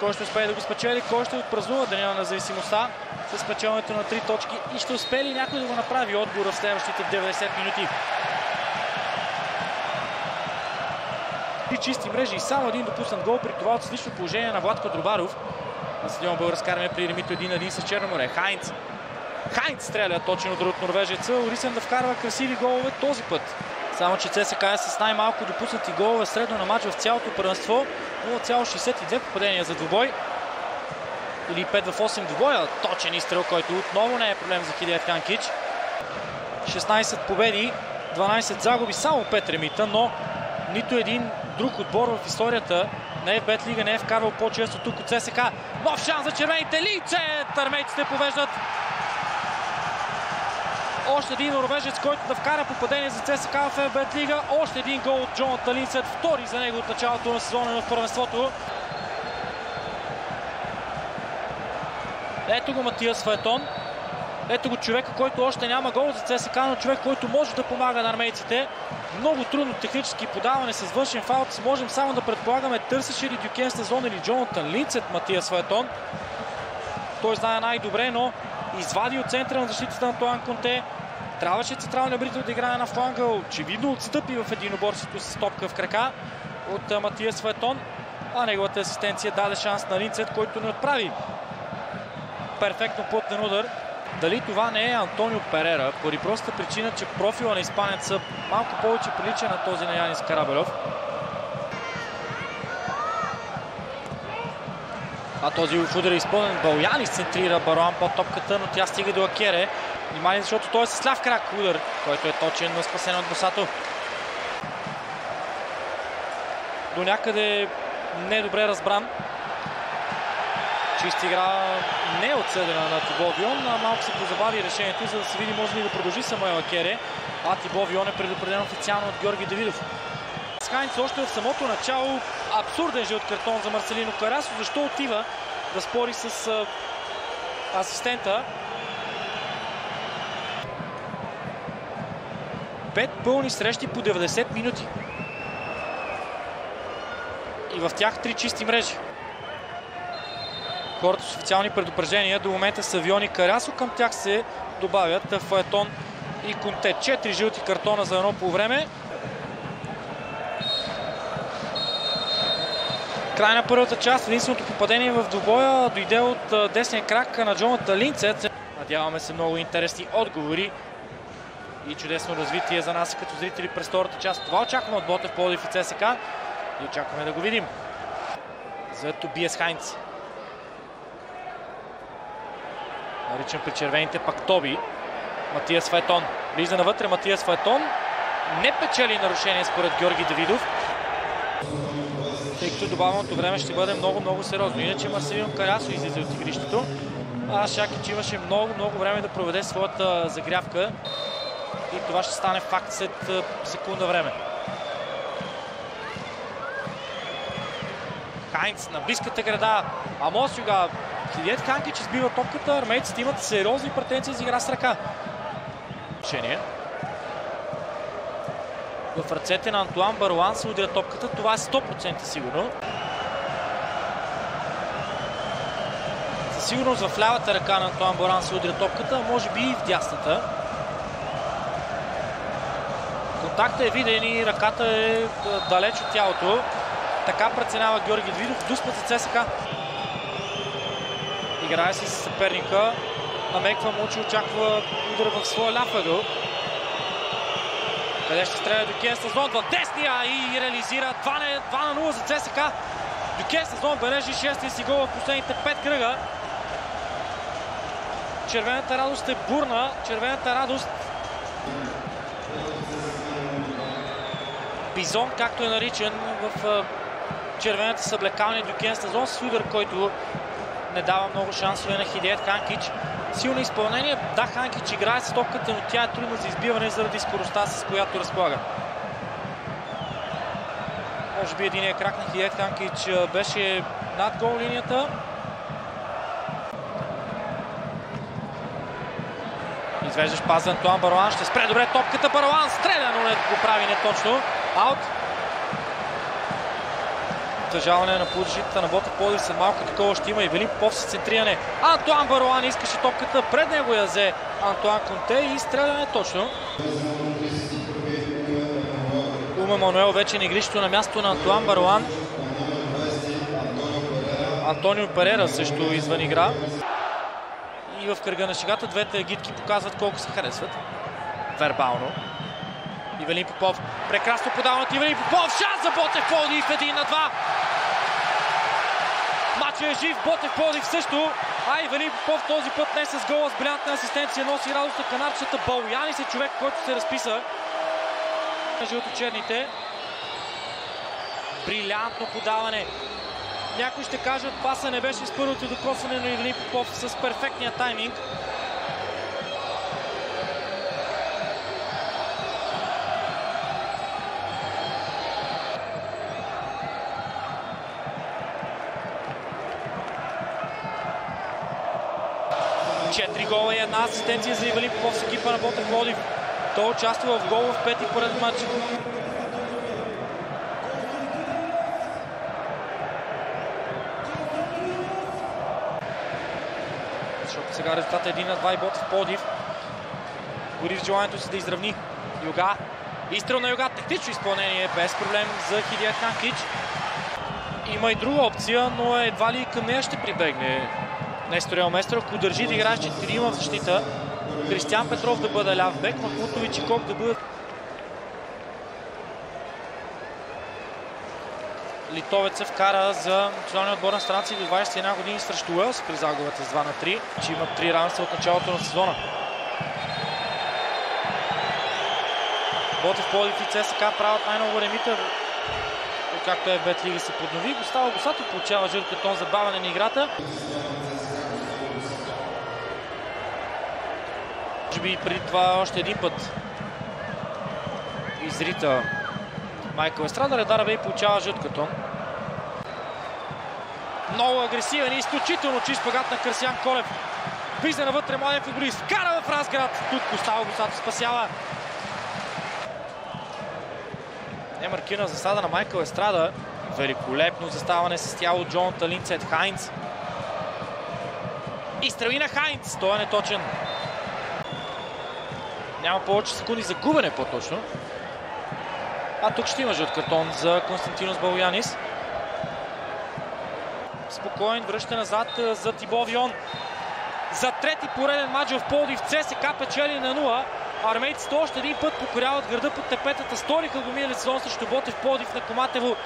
Кой ще успее да го спечели, кой ще отпразнува деня на независимостта с спечелването на три точки и ще успее ли някой да го направи отбора в следващите 90 минути. И чисти мрежи и само един допуснат гол при това от отлично положение на Владко Друбаров. На стадион Българска армия при Ремито 1-1 с Черноморе. Хайнц. Хайнц стреля удар от норвежеца. Орисен да вкарва красиви голове този път. Само, че ЦСК е с най-малко допуснати голове средно на матч в цялото първенство. 0,62 попадения за двубой. Или 5 в 8 двубоя. Точен изстрел, който отново не е проблем за Хидеев Ханкич. 16 победи, 12 загуби, само 5 ремита, но нито един друг отбор в историята на FBET Лига не е вкарвал по-често тук от ЦСК. Нов шанс за червените лице! Търмейците повеждат още един норвежец, който да вкара попадение за ЦСК в FBET Лига. Още един гол от Джонатан Линсет, втори за него от началото на сезона в първенството. Ето го Матиас Фаетон. Ето го човека, който още няма гол за ЦСК, но човек, който може да помага на армейците. Много трудно технически подаване с външен фаут. Можем само да предполагаме търсеше ли Дюкен Стазон или Джонатан Линцет Матиас Фаетон. Той знае най-добре, но извади от центъра на защитата на Туан Конте. Трябваше централния брител да играе на фланга. Очевидно отстъпи в единоборството с топка в крака от Матиас Фаетон. А неговата асистенция даде шанс на Линцет, който не отправи перфектно плътен удар. Дали това не е Антонио Перера, поради простата причина, че профила на испанеца малко повече прилича на този на Янис Карабелев. А този удар е изпълнен. Балянис центрира Баруан под топката, но тя стига до Акере. Внимание, защото той е с ляв крак удар, който е точен, но спасен от Босато. До някъде недобре разбран. Чиста игра не е отсъдена на Тибо Вион, а малко се позабави решението, за да се види може ли да продължи Самуел Акере. А Тибо Вион е предупреден официално от Георги Давидов. Хайнц още в самото начало абсурден жълт картон за Марселино Карасо. Защо отива да спори с а, асистента? Пет пълни срещи по 90 минути. И в тях три чисти мрежи. Хората с официални предупреждения до момента са Виони Карасо. Към тях се добавят Фаетон и Конте. Четири жълти картона за едно по време. Край на първата част. Единственото попадение в двубоя дойде от десния крак на Джоната Линцет. Надяваме се много интересни отговори и чудесно развитие за нас като зрители през втората част. Това очакваме от Ботев, Плодив и ЦСК и очакваме да го видим. За Тобиес Хайнц. Наричам при червените пак Тоби. Матиас Файтон. Влиза навътре Матиас Файтон. Не печели нарушение според Георги Давидов. Добавеното време ще бъде много-много сериозно. Иначе Марселино Карасо излиза от игрището. А Шакич имаше много-много време да проведе своята загрявка. И това ще стане факт след секунда време. Хайнц на близката града. Амос сега Хидиет Ханкич избива топката. Армейците имат сериозни претенции за игра с ръка. Решение. В ръцете на Антуан Барлан се удря топката. Това е 100% сигурно. Със сигурност в лявата ръка на Антуан Барлан се удря топката, а може би и в дясната. Контактът е виден и ръката е далеч от тялото. Така преценява Георги Двидов. Дуспът за ЦСКА. Играе си с съперника. Намеква му, че очаква удар в своя ляв. Къде ще стреля Дюкен Стазнон в десния и реализира 2 на 0 за ЦСК. Дюкен Стазнон бележи 6 си гол в последните 5 кръга. Червената радост е бурна. Червената радост Бизон, както е наричан в червената съблекалния Дюкен Стазон с удар, който не дава много шансове на Хидеят Ханкич. Силно изпълнение. Да, Ханкич играе с топката, но тя е трудна за избиване заради скоростта, с която разполага. Може би единия крак на Хидеят Ханкич беше над гол линията. Извеждаш паз за Антуан Баруан. Ще спре добре топката. Баруан стреля, но не го прави неточно. Аут обтъжаване на полузащитата на Бота Плодив след малко такова ще има и Велин Пов с центриране. Антуан Варлан искаше топката, пред него я взе Антуан Конте и стреляне точно. Уме Мануел вече на игрището на място на Антуан Барлан. Антонио Перера също извън игра. И в кръга на шегата двете гидки показват колко се харесват. Вербално. Ивелин Попов. Прекрасно подаването Ивелин Попов. Шанс за Ботев Плодив 1 на 2 че е жив. Ботев Плодив също. А Ивани Попов този път не с гола, с брилянтна асистенция носи радостта на канарчетата. Балуяни се човек, който се разписа на жълточерните. Брилянтно подаване. Някои ще кажат, паса не беше с първото докосване на Ивелин Попов с перфектния тайминг. Четири гола и една асистенция за Ивелин Попов с екипа на Ботев Плодив. Той участва в гол в пети поред матч. Защото сега резултатът е 1 на 2 и Ботев Плодив. Гори в желанието си да изравни Юга. Изстрел на Юга, технично изпълнение, без проблем за Хидият Ханкич. Има и друга опция, но едва ли към нея ще прибегне Нестор Елместър, ако държи да играе 4 в защита. Кристиан Петров да бъде ляв бек, Махмутович и Кок да бъдат Литовец се вкара за националния отбор на страната си до 21 години срещу Уелс при загубата с 2 на 3, че имат три равенства от началото на сезона. Ботев Плодив и ЦСКА правят най-много ремита, както е в Бет Лига се поднови. Гостава Госато получава картон за бавене на играта. Може би преди това още един път изрита Майкъл Естрада. Редара Бей получава жълт. Много агресивен и изключително чист пагат на Красян Колев. Влиза навътре младен футболист. Кара в Разград. Тук остава Госато спасява. Е маркирана засада на Майкъл Естрада. Великолепно заставане с тяло Джон Талинцет Хайнц. И стрели на Хайнц. Той е неточен. Няма повече секунди за губене по-точно. А тук ще има жълт картон за Константинос Балуянис. Спокоен, връща назад за Тибо Вион. За трети пореден матч в Полдив ЦСКА печели на 0. Армейците още един път покоряват града под тепетата. Сториха го минали сезон срещу Ботев Полдив на Коматево.